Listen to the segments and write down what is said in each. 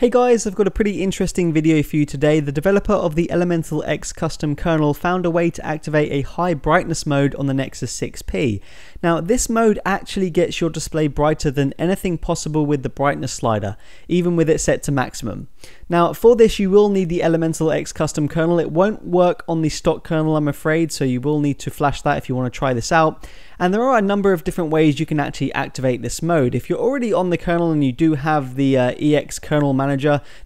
Hey guys, I've got a pretty interesting video for you today. The developer of the Elemental X custom kernel found a way to activate a high brightness mode on the Nexus 6P. Now this mode actually gets your display brighter than anything possible with the brightness slider, even with it set to maximum. Now for this you will need the Elemental X custom kernel. It won't work on the stock kernel I'm afraid, so you will need to flash that if you want to try this out. And there are a number of different ways you can actually activate this mode. If you're already on the kernel and you do have the uh, EX kernel manager,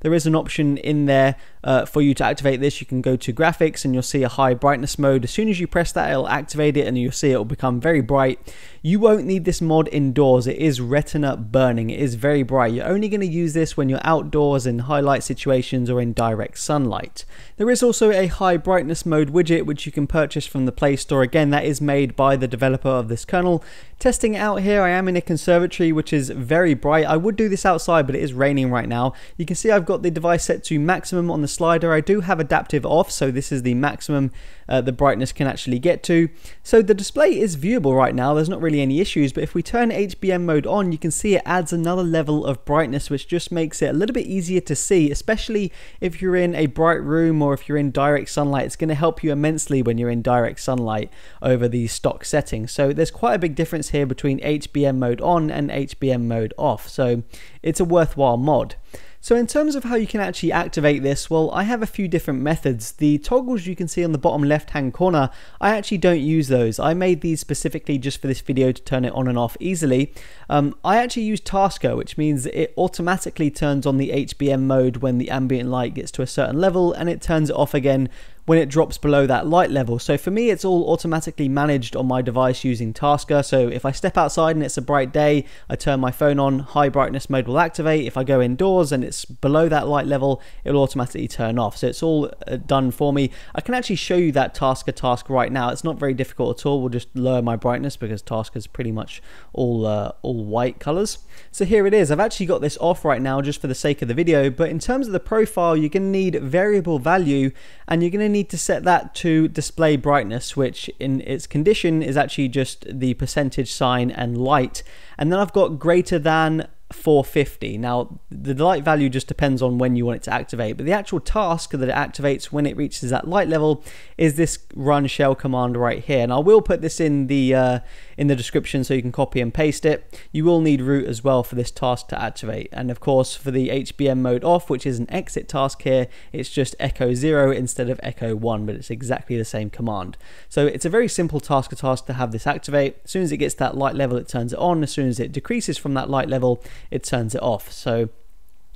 there is an option in there uh, for you to activate this. You can go to graphics and you'll see a high brightness mode. As soon as you press that, it'll activate it and you'll see it will become very bright. You won't need this mod indoors. It is retina burning. It is very bright. You're only going to use this when you're outdoors in highlight situations or in direct sunlight. There is also a high brightness mode widget which you can purchase from the Play Store. Again, that is made by the developer of this kernel. Testing out here, I am in a conservatory which is very bright. I would do this outside, but it is raining right now. You can see I've got the device set to maximum on the slider. I do have adaptive off, so this is the maximum uh, the brightness can actually get to. So the display is viewable right now. There's not really any issues, but if we turn HBM mode on, you can see it adds another level of brightness, which just makes it a little bit easier to see, especially if you're in a bright room or if you're in direct sunlight. It's going to help you immensely when you're in direct sunlight over the stock settings. So there's quite a big difference here between HBM mode on and HBM mode off. So it's a worthwhile mod. So in terms of how you can actually activate this, well, I have a few different methods. The toggles you can see on the bottom left hand corner, I actually don't use those. I made these specifically just for this video to turn it on and off easily. Um, I actually use Tasker, which means it automatically turns on the HBM mode when the ambient light gets to a certain level and it turns it off again when it drops below that light level. So for me, it's all automatically managed on my device using Tasker. So if I step outside and it's a bright day, I turn my phone on, high brightness mode will activate. If I go indoors and it's below that light level, it'll automatically turn off. So it's all uh, done for me. I can actually show you that Tasker task right now. It's not very difficult at all. We'll just lower my brightness because Tasker is pretty much all, uh, all white colors. So here it is. I've actually got this off right now just for the sake of the video. But in terms of the profile, you're going to need variable value and you're going to need to set that to display brightness, which in its condition is actually just the percentage sign and light. And then I've got greater than 450. Now, the light value just depends on when you want it to activate, but the actual task that it activates when it reaches that light level is this run shell command right here. And I will put this in the uh, in the description so you can copy and paste it. You will need root as well for this task to activate. And of course, for the HBM mode off, which is an exit task here, it's just echo 0 instead of echo 1, but it's exactly the same command. So it's a very simple task to task to have this activate. As soon as it gets that light level, it turns it on. As soon as it decreases from that light level, it turns it off. So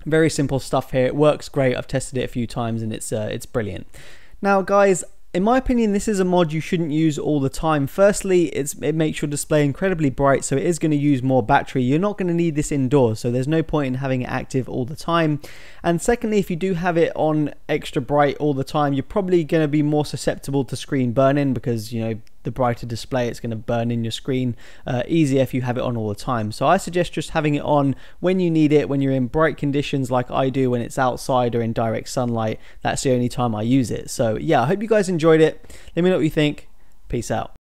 very simple stuff here. It works great. I've tested it a few times and it's uh, it's brilliant. Now, guys, in my opinion, this is a mod you shouldn't use all the time. Firstly, it makes your display incredibly bright, so it is going to use more battery. You're not going to need this indoors, so there's no point in having it active all the time. And secondly, if you do have it on extra bright all the time, you're probably going to be more susceptible to screen burn-in because, you know, the brighter display, it's going to burn in your screen uh, easier if you have it on all the time. So I suggest just having it on when you need it, when you're in bright conditions like I do when it's outside or in direct sunlight. That's the only time I use it. So yeah, I hope you guys enjoyed it. Let me know what you think. Peace out.